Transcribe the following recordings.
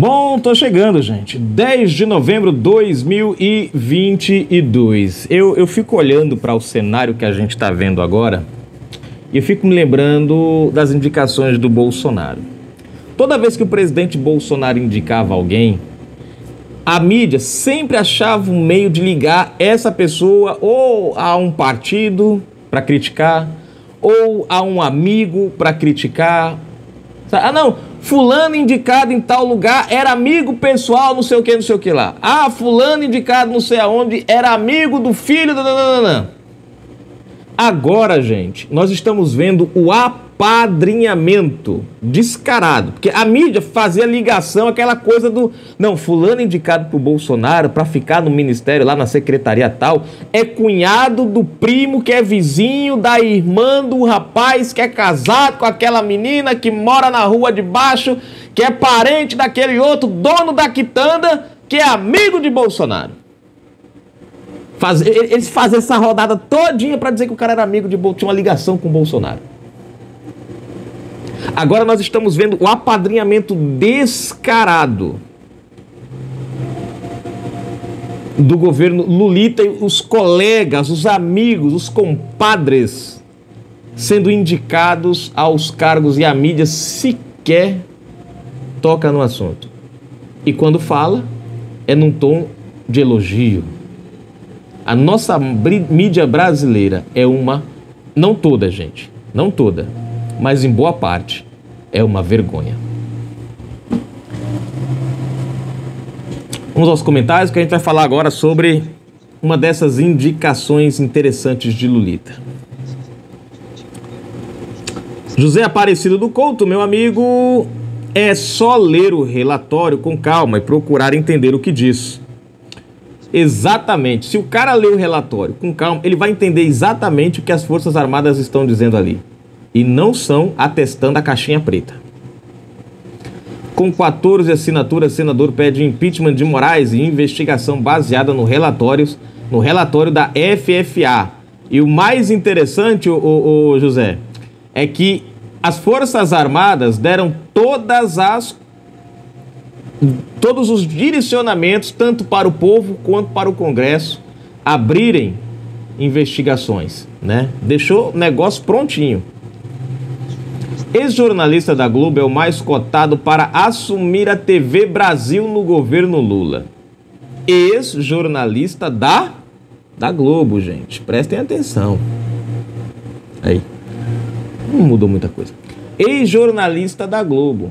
Bom, tô chegando, gente. 10 de novembro de 2022. Eu, eu fico olhando para o cenário que a gente está vendo agora e eu fico me lembrando das indicações do Bolsonaro. Toda vez que o presidente Bolsonaro indicava alguém, a mídia sempre achava um meio de ligar essa pessoa ou a um partido para criticar, ou a um amigo para criticar. Ah, não, fulano indicado em tal lugar era amigo pessoal, não sei o que, não sei o que lá. Ah, fulano indicado não sei aonde era amigo do filho. Agora, gente, nós estamos vendo o apadrinhamento descarado, porque a mídia fazia ligação, aquela coisa do não, fulano indicado pro Bolsonaro para ficar no ministério lá na secretaria tal, é cunhado do primo que é vizinho da irmã do rapaz que é casado com aquela menina que mora na rua de baixo, que é parente daquele outro dono da quitanda que é amigo de Bolsonaro. Faz, eles fazem essa rodada todinha para dizer que o cara era amigo de Bolsonaro, tinha uma ligação com o Bolsonaro. Agora nós estamos vendo o apadrinhamento descarado do governo Lulita e os colegas, os amigos, os compadres sendo indicados aos cargos e a mídia sequer toca no assunto. E quando fala, é num tom de elogio a nossa mídia brasileira é uma, não toda, gente, não toda, mas em boa parte, é uma vergonha. Vamos aos comentários que a gente vai falar agora sobre uma dessas indicações interessantes de Lulita. José Aparecido do Couto, meu amigo, é só ler o relatório com calma e procurar entender o que diz. Exatamente. Se o cara ler o relatório com calma, ele vai entender exatamente o que as Forças Armadas estão dizendo ali. E não são atestando a caixinha preta. Com 14 assinaturas, senador pede impeachment de Moraes e investigação baseada no relatórios, no relatório da FFA. E o mais interessante, o, o, o José, é que as Forças Armadas deram todas as todos os direcionamentos, tanto para o povo quanto para o Congresso, abrirem investigações, né? Deixou o negócio prontinho. Ex-jornalista da Globo é o mais cotado para assumir a TV Brasil no governo Lula. Ex-jornalista da da Globo, gente. Prestem atenção. Aí. Não mudou muita coisa. Ex-jornalista da Globo.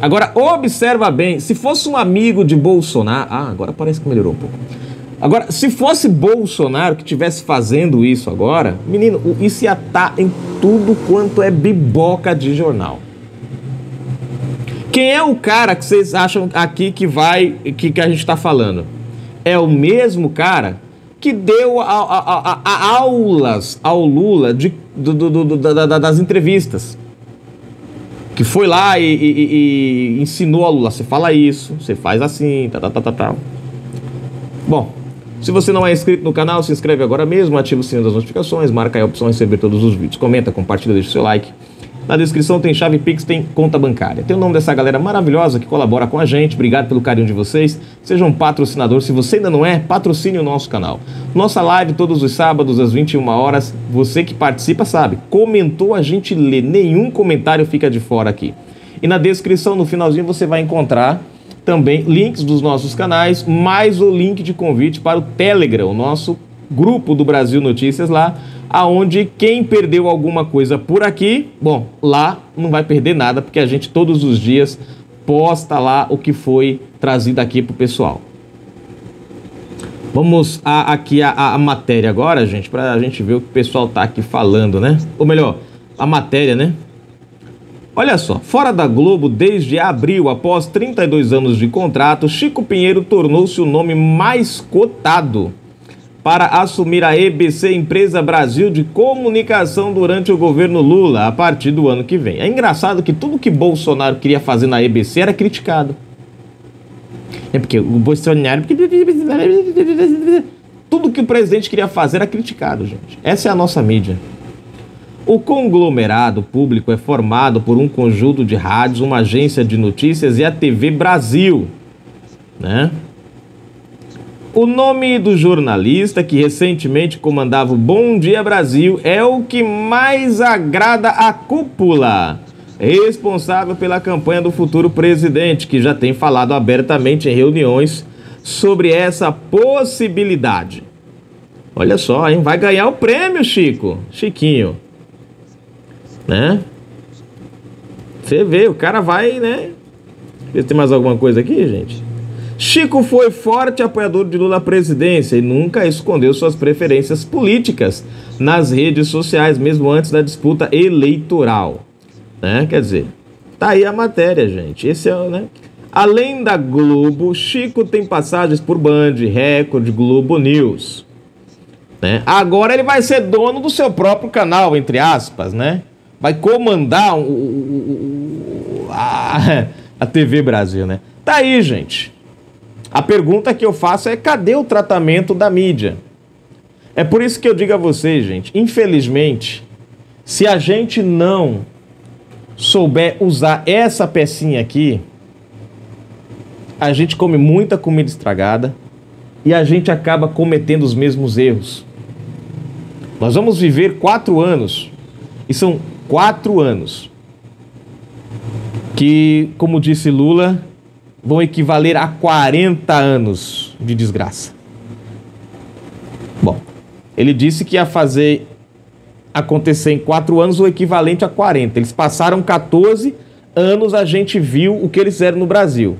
Agora, observa bem, se fosse um amigo de Bolsonaro. Ah, agora parece que melhorou um pouco. Agora, se fosse Bolsonaro que estivesse fazendo isso agora, menino, isso ia estar tá em tudo quanto é biboca de jornal. Quem é o cara que vocês acham aqui que vai, que, que a gente está falando? É o mesmo cara que deu a, a, a, aulas ao Lula de, do, do, do, da, das entrevistas que foi lá e, e, e, ensinou a Lula, você fala isso, você faz assim, tá, tá, tá, tá, tá. Bom, se você não é inscrito no canal, se inscreve agora mesmo, ativa o sininho das notificações, marca aí a opção receber todos os vídeos, comenta, compartilha, deixa o seu like. Na descrição tem chave Pix, tem conta bancária. Tem o nome dessa galera maravilhosa que colabora com a gente. Obrigado pelo carinho de vocês. Seja um patrocinador. Se você ainda não é, patrocine o nosso canal. Nossa live todos os sábados às 21 horas. Você que participa sabe. Comentou, a gente lê. Nenhum comentário fica de fora aqui. E na descrição, no finalzinho, você vai encontrar também links dos nossos canais, mais o link de convite para o Telegram, o nosso grupo do Brasil Notícias lá aonde quem perdeu alguma coisa por aqui, bom, lá não vai perder nada, porque a gente todos os dias posta lá o que foi trazido aqui pro pessoal. Vamos a, aqui a, a, matéria agora, gente, para a gente ver o que o pessoal tá aqui falando, né? Ou melhor, a matéria, né? Olha só, fora da Globo desde abril, após 32 anos de contrato, Chico Pinheiro tornou-se o nome mais cotado para assumir a EBC, Empresa Brasil de Comunicação, durante o governo Lula, a partir do ano que vem. É engraçado que tudo que Bolsonaro queria fazer na EBC era criticado. É porque o Bolsonaro. Tudo que o presidente queria fazer era criticado, gente. Essa é a nossa mídia. O conglomerado público é formado por um conjunto de rádios, uma agência de notícias e a TV Brasil, né? O nome do jornalista que recentemente comandava o Bom Dia Brasil é o que mais agrada a cúpula, responsável pela campanha do futuro presidente, que já tem falado abertamente em reuniões sobre essa possibilidade. Olha só, hein? Vai ganhar o prêmio, Chico. Chiquinho. Né? Você vê, o cara vai, né? Tem mais alguma coisa aqui, gente? Chico foi forte apoiador de Lula à presidência e nunca escondeu suas preferências políticas nas redes sociais, mesmo antes da disputa eleitoral. Né? Quer dizer, tá aí a matéria, gente. Esse é, né? Além da Globo, Chico tem passagens por Band, Record, Globo News. Né? Agora ele vai ser dono do seu próprio canal, entre aspas, né? Vai comandar o, o, a, a TV Brasil, né? Tá aí, gente. A pergunta que eu faço é: cadê o tratamento da mídia? É por isso que eu digo a vocês, gente, infelizmente, se a gente não souber usar essa pecinha aqui, a gente come muita comida estragada e a gente acaba cometendo os mesmos erros. Nós vamos viver quatro anos, e são quatro anos, que, como disse Lula, vão equivaler a 40 anos de desgraça. Bom, ele disse que ia fazer acontecer em 4 anos o equivalente a 40. Eles passaram 14 anos, a gente viu o que eles fizeram no Brasil.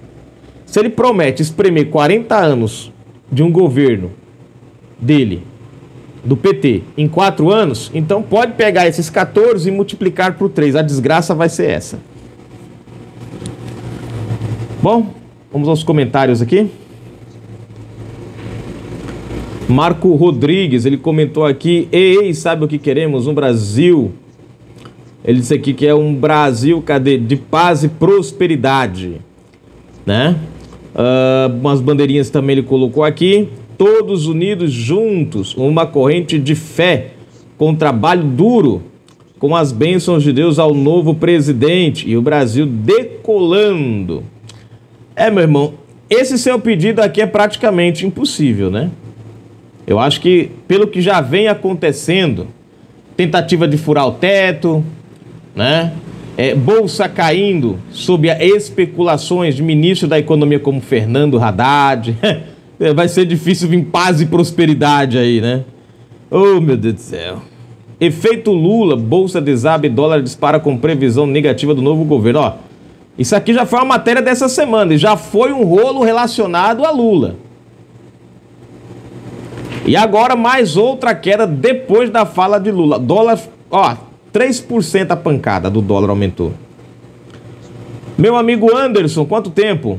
Se ele promete espremer 40 anos de um governo dele, do PT, em 4 anos, então pode pegar esses 14 e multiplicar por 3. A desgraça vai ser essa. Bom, vamos aos comentários aqui. Marco Rodrigues, ele comentou aqui: Ei, sabe o que queremos? Um Brasil. Ele disse aqui que é um Brasil, cadê? De paz e prosperidade. Né? Uh, umas bandeirinhas também ele colocou aqui. Todos unidos juntos, uma corrente de fé com trabalho duro, com as bênçãos de Deus ao novo presidente e o Brasil decolando. É, meu irmão, esse seu pedido aqui é praticamente impossível, né? Eu acho que, pelo que já vem acontecendo, tentativa de furar o teto, né? É, bolsa caindo sob especulações de ministro da Economia como Fernando Haddad. Vai ser difícil vir paz e prosperidade aí, né? Oh, meu Deus do céu. Efeito Lula, bolsa desaba e dólar dispara com previsão negativa do novo governo. Ó, isso aqui já foi uma matéria dessa semana e já foi um rolo relacionado a Lula. E agora mais outra queda depois da fala de Lula. Dólar, ó, 3% a pancada do dólar aumentou. Meu amigo Anderson, quanto tempo?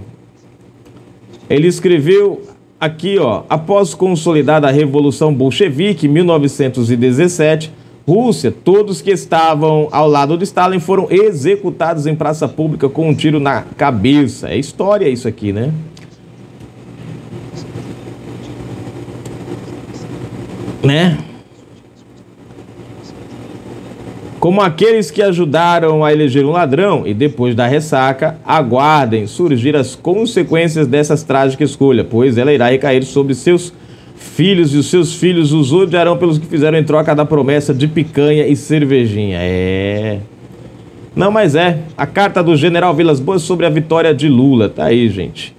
Ele escreveu aqui, ó, após consolidada a Revolução Bolchevique, 1917, Rússia, todos que estavam ao lado de Stalin foram executados em praça pública com um tiro na cabeça. É história isso aqui, né? Né? Como aqueles que ajudaram a eleger um ladrão e depois da ressaca, aguardem surgir as consequências dessas trágicas escolhas, pois ela irá recair sobre seus filhos e os seus filhos os odiarão pelos que fizeram em troca da promessa de picanha e cervejinha. É. Não, mas é. A carta do general Vilas Boas sobre a vitória de Lula. Tá aí, gente.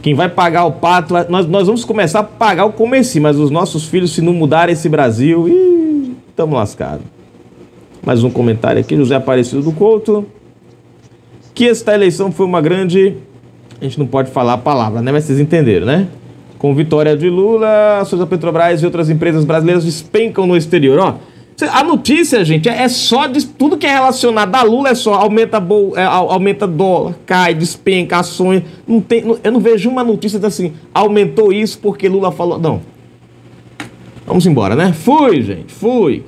Quem vai pagar o pato. Nós, nós vamos começar a pagar o começo, mas os nossos filhos, se não mudarem esse Brasil, estamos lascados. Mais um comentário aqui, José Aparecido do Couto. Que esta eleição foi uma grande. A gente não pode falar a palavra, né? Mas vocês entenderam, né? Com vitória de Lula, ações da Petrobras e outras empresas brasileiras despencam no exterior. Ó, a notícia, gente, é só de tudo que é relacionado a Lula é só aumenta bol, é, aumenta dólar, cai, despenca ações. Não tem, eu não vejo uma notícia assim, aumentou isso porque Lula falou. Não. Vamos embora, né? Fui, gente, fui.